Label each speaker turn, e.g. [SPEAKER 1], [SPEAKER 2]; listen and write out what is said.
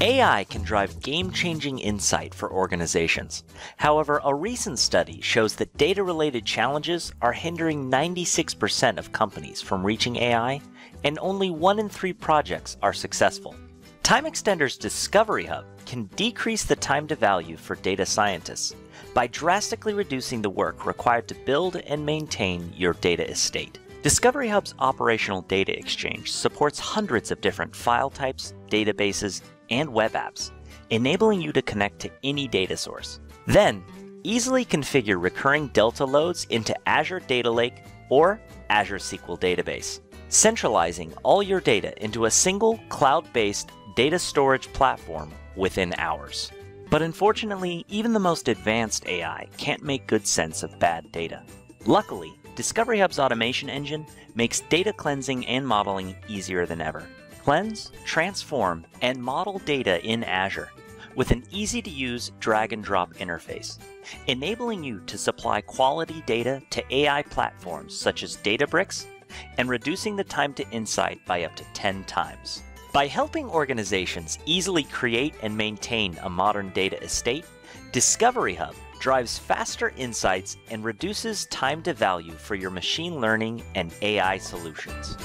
[SPEAKER 1] AI can drive game-changing insight for organizations. However, a recent study shows that data-related challenges are hindering 96% of companies from reaching AI, and only 1 in 3 projects are successful. TimeXtender's Discovery Hub can decrease the time to value for data scientists by drastically reducing the work required to build and maintain your data estate. Discovery Hub's operational data exchange supports hundreds of different file types, databases, and web apps, enabling you to connect to any data source. Then, easily configure recurring Delta loads into Azure Data Lake or Azure SQL Database, centralizing all your data into a single cloud-based data storage platform within hours. But unfortunately, even the most advanced AI can't make good sense of bad data. Luckily, Discovery Hub's automation engine makes data cleansing and modeling easier than ever. Cleanse, transform, and model data in Azure with an easy to use drag and drop interface, enabling you to supply quality data to AI platforms such as Databricks and reducing the time to insight by up to 10 times. By helping organizations easily create and maintain a modern data estate, Discovery Hub drives faster insights and reduces time to value for your machine learning and AI solutions.